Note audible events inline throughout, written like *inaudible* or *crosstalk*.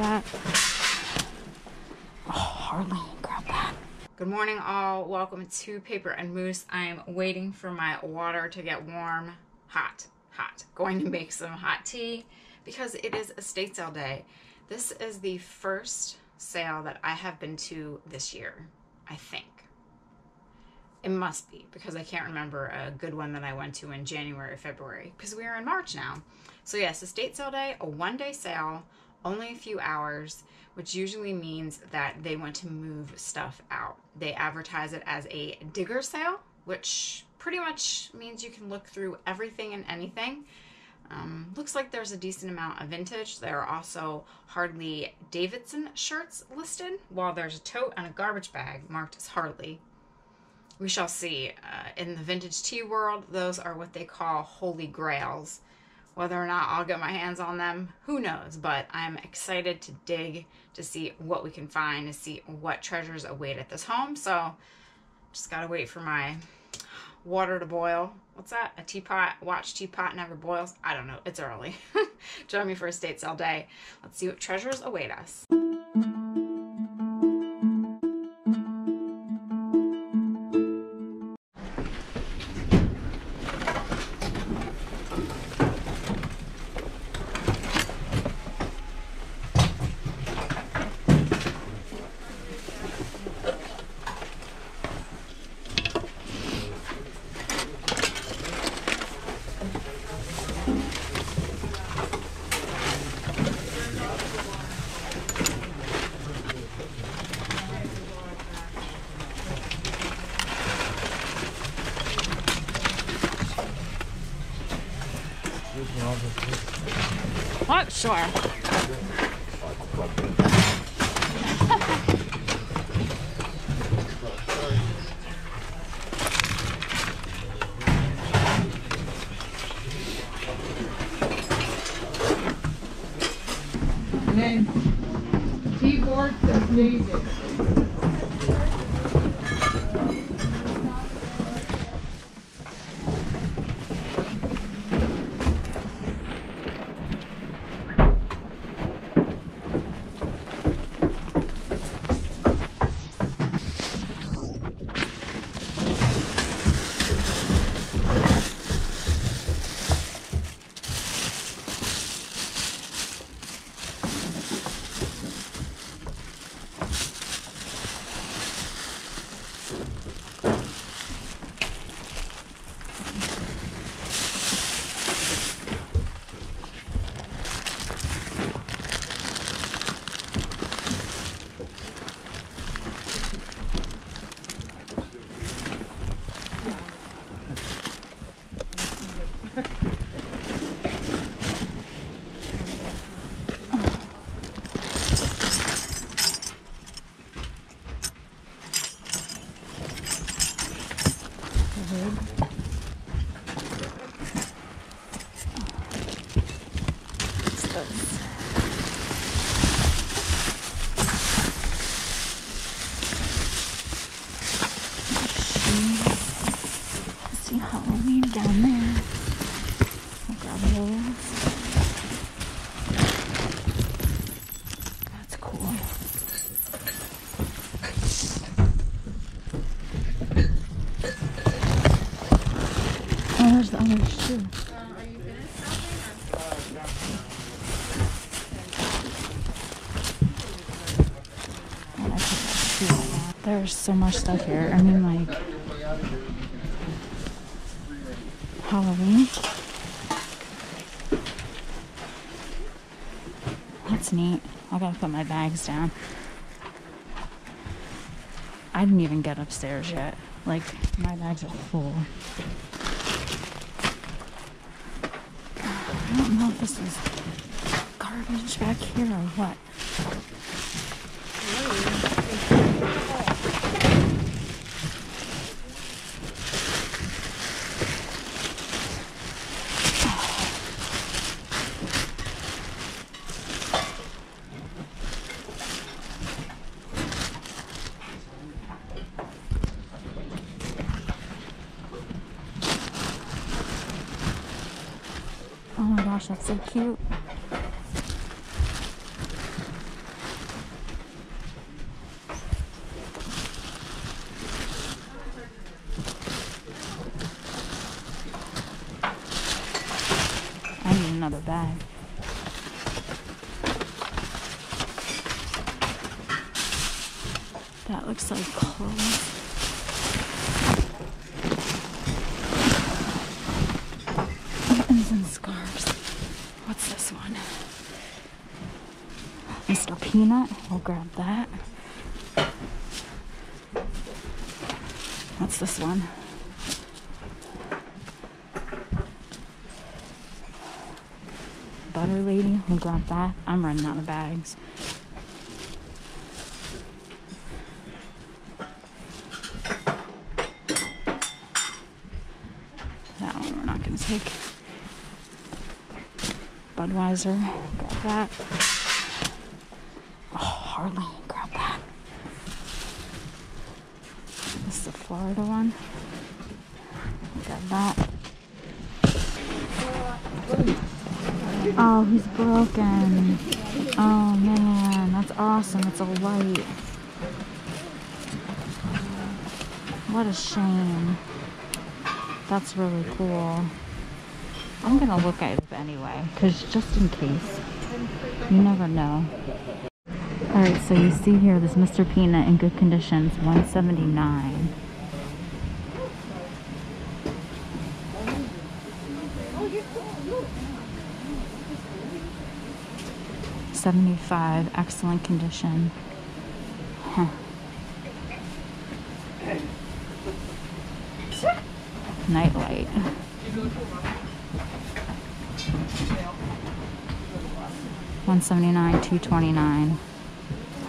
that. Oh, Harley, grab that. Good morning, all. Welcome to Paper and Moose. I'm waiting for my water to get warm. Hot, hot. Going to make some hot tea because it is estate sale day. This is the first sale that I have been to this year, I think. It must be because I can't remember a good one that I went to in January or February because we are in March now. So, yes, estate sale day, a one day sale, only a few hours, which usually means that they want to move stuff out. They advertise it as a digger sale, which pretty much means you can look through everything and anything. Um, looks like there's a decent amount of vintage. There are also Harley Davidson shirts listed, while there's a tote and a garbage bag marked as Harley. We shall see. Uh, in the vintage tee world, those are what they call holy grails. Whether or not I'll get my hands on them, who knows? But I'm excited to dig to see what we can find, to see what treasures await at this home. So just gotta wait for my water to boil. What's that? A teapot? Watch teapot never boils? I don't know. It's early. *laughs* Join me for a estate sale day. Let's see what treasures await us. Sure. And then keyboard music. There's so much stuff here. I mean, like Halloween. That's neat. I gotta put my bags down. I didn't even get upstairs yet. Like, my bags are full. I don't know if this is garbage back here so cute. I need another bag. That looks like clothes. We'll grab that. What's this one? Butter lady. We'll grab that. I'm running out of bags. That one we're not to take. Budweiser. Grab that. Harley. Grab that. This is the Florida one. Grab that. Oh, he's broken. Oh man, that's awesome. It's a light. What a shame. That's really cool. I'm gonna look at it anyway, because just in case. You never know. Alright, so you see here this Mr. Peanut in good conditions, 179. Seventy-five, excellent condition. Huh. Nightlight. One seventy-nine, two twenty-nine,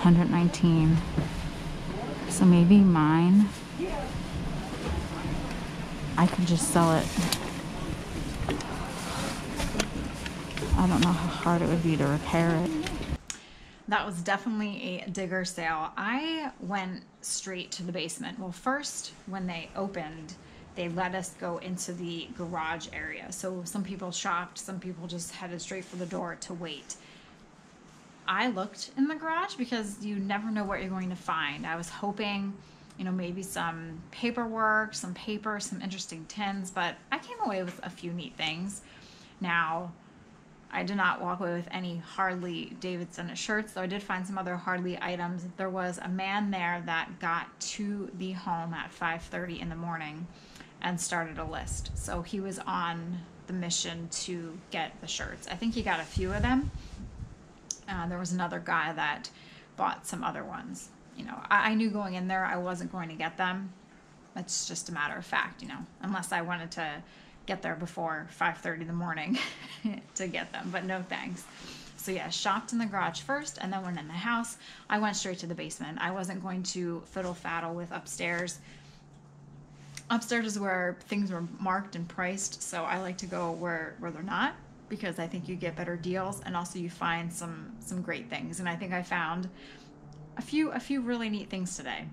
hundred nineteen. So maybe mine. I could just sell it. I don't know how hard it would be to repair it. That was definitely a digger sale. I went straight to the basement. Well, first, when they opened, they let us go into the garage area. So some people shopped, some people just headed straight for the door to wait. I looked in the garage because you never know what you're going to find. I was hoping, you know, maybe some paperwork, some paper, some interesting tins, but I came away with a few neat things. Now, I did not walk away with any Harley Davidson shirts, though I did find some other Harley items. There was a man there that got to the home at 5:30 in the morning and started a list. So he was on the mission to get the shirts. I think he got a few of them. Uh, there was another guy that bought some other ones. You know, I, I knew going in there I wasn't going to get them. It's just a matter of fact, you know, unless I wanted to get there before 5:30 in the morning *laughs* to get them. But no thanks. So yeah, shopped in the garage first, and then went in the house. I went straight to the basement. I wasn't going to fiddle faddle with upstairs. Upstairs is where things were marked and priced, so I like to go where where they're not because I think you get better deals and also you find some some great things. And I think I found a few a few really neat things today.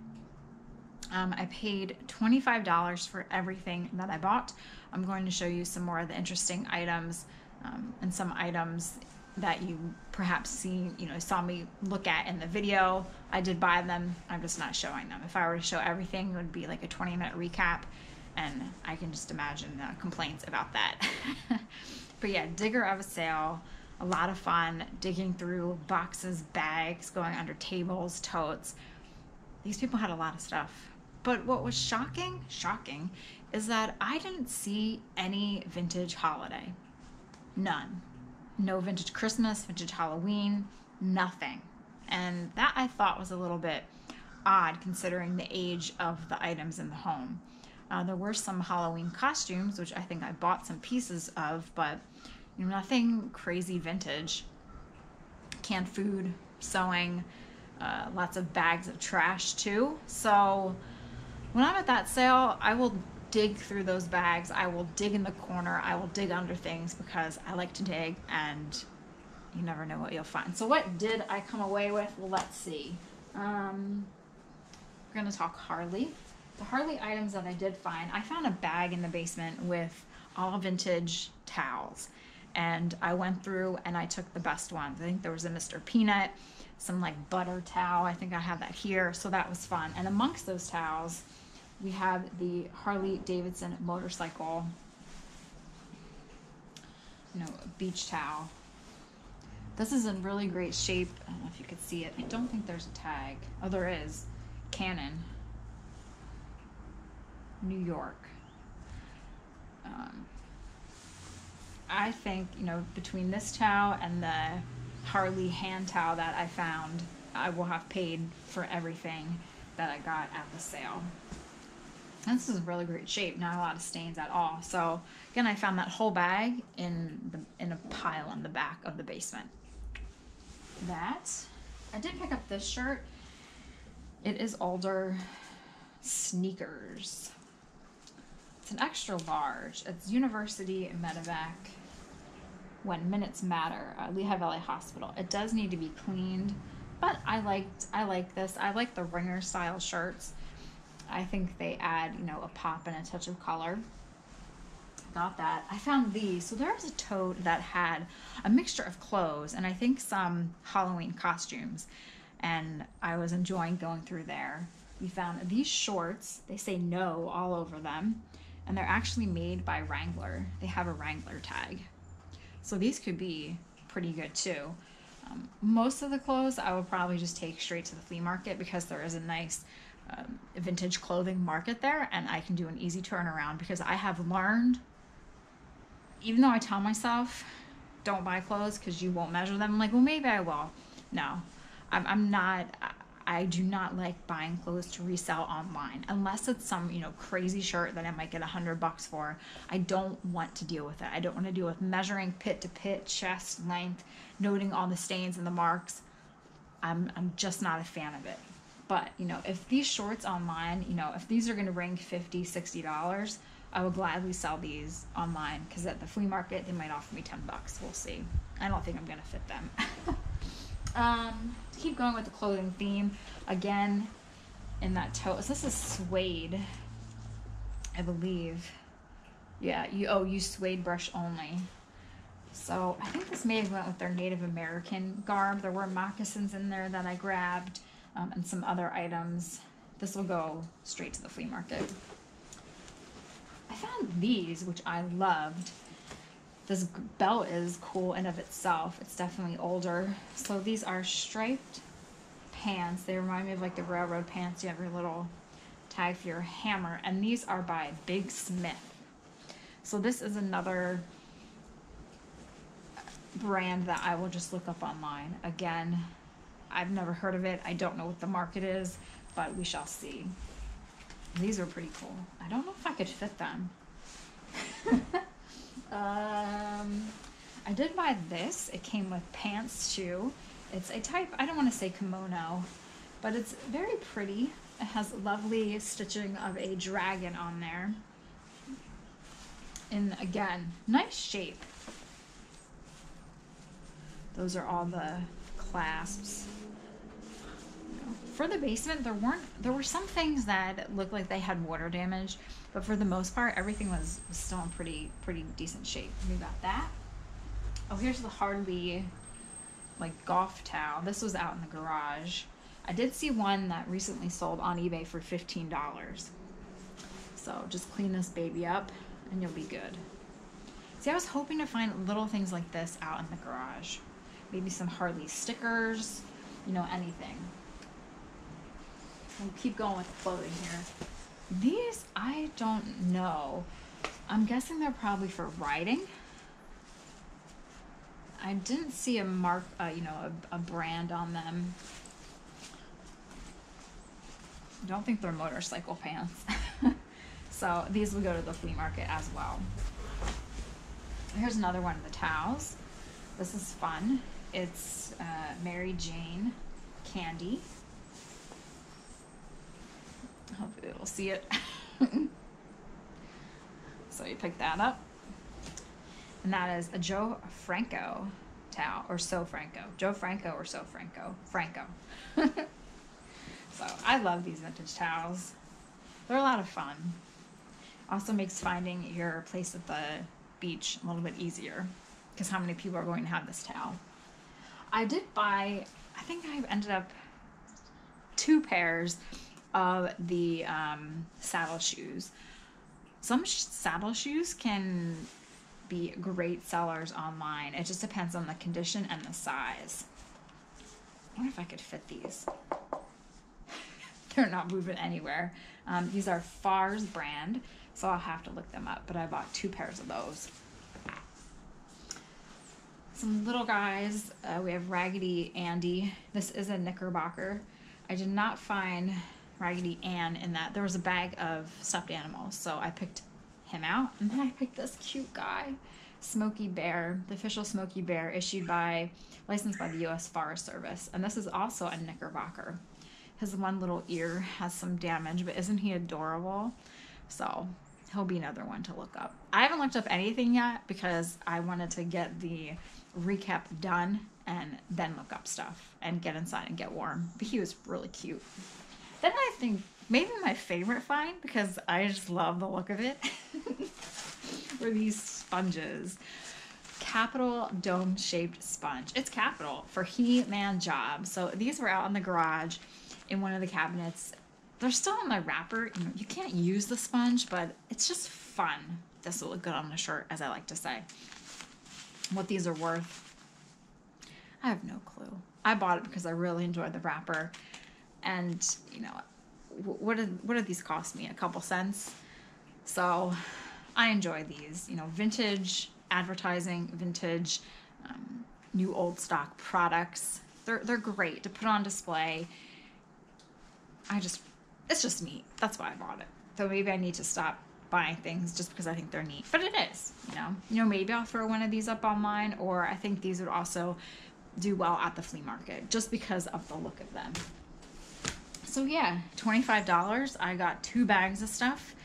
Um, I paid $25 for everything that I bought. I'm going to show you some more of the interesting items um, and some items that you perhaps see, you know, saw me look at in the video. I did buy them. I'm just not showing them. If I were to show everything, it would be like a 20 minute recap. And I can just imagine the complaints about that. *laughs* but yeah, digger of a sale. A lot of fun digging through boxes, bags, going under tables, totes. These people had a lot of stuff. But what was shocking, shocking, is that I didn't see any vintage holiday. None. No vintage Christmas, vintage Halloween, nothing. And that I thought was a little bit odd considering the age of the items in the home. Uh, there were some Halloween costumes, which I think I bought some pieces of, but you know, nothing crazy vintage. Canned food, sewing, uh, lots of bags of trash too. So when I'm at that sale, I will dig through those bags. I will dig in the corner. I will dig under things because I like to dig and you never know what you'll find. So what did I come away with? Well, let's see. Um, we're going to talk Harley. The Harley items that I did find, I found a bag in the basement with all vintage towels. And I went through and I took the best ones. I think there was a Mr. Peanut, some like butter towel. I think I have that here. So that was fun. And amongst those towels, we have the Harley Davidson motorcycle, you know, beach towel. This is in really great shape. I don't know if you could see it. I don't think there's a tag. Oh, there is. Cannon, New York. Um, I think, you know, between this towel and the Harley hand towel that I found, I will have paid for everything that I got at the sale. This is a really great shape, not a lot of stains at all. So again, I found that whole bag in the in a pile in the back of the basement. That I did pick up this shirt. It is older sneakers. It's an extra large. It's University Medevac when minutes matter, uh, Lehigh Valley Hospital. It does need to be cleaned, but I liked I like this. I like the ringer style shirts. I think they add you know a pop and a touch of color. Got that. I found these. So there was a tote that had a mixture of clothes and I think some Halloween costumes, and I was enjoying going through there. We found these shorts. They say no all over them, and they're actually made by Wrangler. They have a Wrangler tag. So these could be pretty good too. Um, most of the clothes I would probably just take straight to the flea market because there is a nice um, vintage clothing market there and I can do an easy turnaround because I have learned, even though I tell myself, don't buy clothes because you won't measure them, I'm like, well, maybe I will. No, I'm, I'm not. I do not like buying clothes to resell online unless it's some, you know, crazy shirt that I might get a hundred bucks for. I don't want to deal with it. I don't want to deal with measuring pit to pit, chest length, noting all the stains and the marks. I'm, I'm just not a fan of it. But, you know, if these shorts online, you know, if these are going to ring 50 $60, I will gladly sell these online because at the flea market, they might offer me 10 bucks. We'll see. I don't think I'm going to fit them. *laughs* Um, to keep going with the clothing theme, again, in that tote. So this is suede, I believe. Yeah, you oh use suede brush only. So I think this may have went with their Native American garb. There were moccasins in there that I grabbed, um, and some other items. This will go straight to the flea market. I found these, which I loved this belt is cool in of itself. It's definitely older. So these are striped pants. They remind me of like the railroad pants. You have your little tag for your hammer. And these are by Big Smith. So this is another brand that I will just look up online. Again, I've never heard of it. I don't know what the market is, but we shall see. These are pretty cool. I don't know if I could fit them. *laughs* Um, I did buy this. It came with pants too. It's a type, I don't want to say kimono, but it's very pretty. It has lovely stitching of a dragon on there. And again, nice shape. Those are all the clasps. For the basement, there weren't there were some things that looked like they had water damage, but for the most part, everything was, was still in pretty pretty decent shape. We got that. Oh, here's the Harley like golf towel. This was out in the garage. I did see one that recently sold on eBay for $15. So just clean this baby up and you'll be good. See, I was hoping to find little things like this out in the garage. Maybe some Harley stickers, you know, anything. We'll keep going with the clothing here. These, I don't know. I'm guessing they're probably for riding. I didn't see a mark, uh, you know, a, a brand on them. I don't think they're motorcycle pants. *laughs* so these will go to the flea market as well. Here's another one of the towels. This is fun. It's uh, Mary Jane candy. Hopefully it'll see it. *laughs* so you pick that up. And that is a Joe Franco towel, or So Franco. Joe Franco or So Franco. Franco. *laughs* so I love these vintage towels. They're a lot of fun. Also makes finding your place at the beach a little bit easier because how many people are going to have this towel? I did buy, I think I've ended up two pairs of the um, saddle shoes. Some sh- saddle shoes can be great sellers online. It just depends on the condition and the size. I wonder if I could fit these. *laughs* they're not moving anywhere. Um, these are Far's brand, so I'll have to look them up. But I bought two pairs of those. Some little guys. Uh, we have Raggedy Andy. This is a Knickerbocker. I did not find Raggedy Ann in that. There was a bag of stuffed animals, so I picked him out. And then I picked this cute guy, Smokey Bear, the official Smokey Bear issued by, licensed by the U.S. Forest Service. And this is also a Knickerbocker. His one little ear has some damage, but isn't he adorable? So he'll be another one to look up. I haven't looked up anything yet because I wanted to get the recap done and then look up stuff and get inside and get warm. But he was really cute. Then I think maybe my favorite find because I just love the look of it *laughs* were these sponges. Capital dome shaped sponge. It's capital for He Man Job. So these were out in the garage in one of the cabinets. They're still in my wrapper. You, know, you can't use the sponge, but it's just fun. This will look good on a shirt, as I like to say. What these are worth, I have no clue. I bought it because I really enjoyed the wrapper, and you know, what did what did these cost me? A couple cents. So, I enjoy these. You know, vintage advertising, vintage, um, new old stock products. They're they're great to put on display. I just, it's just neat. That's why I bought it. So maybe I need to stop buying things just because I think they're neat. But it is, you know. You know, maybe I'll throw one of these up online, or I think these would also do well at the flea market just because of the look of them. So yeah, $25. I got two bags of stuff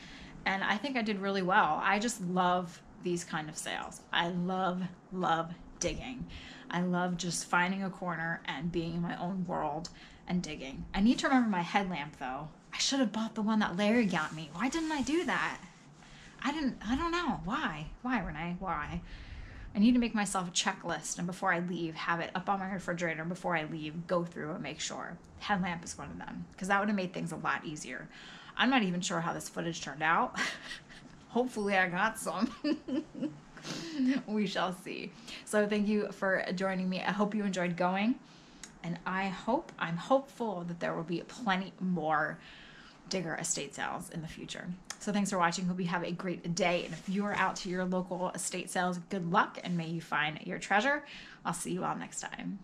and I think I did really well. I just love these kind of sales. I love, love digging. I love just finding a corner and being in my own world and digging. I need to remember my headlamp though. I should have bought the one that Larry got me. Why didn't I do that? I didn't, I don't know. Why? Why, Renee? Why? I need to make myself a checklist and before I leave, have it up on my refrigerator before I leave, go through and make sure. Headlamp is one of them because that would have made things a lot easier. I'm not even sure how this footage turned out. *laughs* Hopefully, I got some. *laughs* we shall see. So, thank you for joining me. I hope you enjoyed going, and I hope, I'm hopeful that there will be plenty more digger estate sales in the future. So thanks for watching. Hope you have a great day. And if you are out to your local estate sales, good luck and may you find your treasure. I'll see you all next time.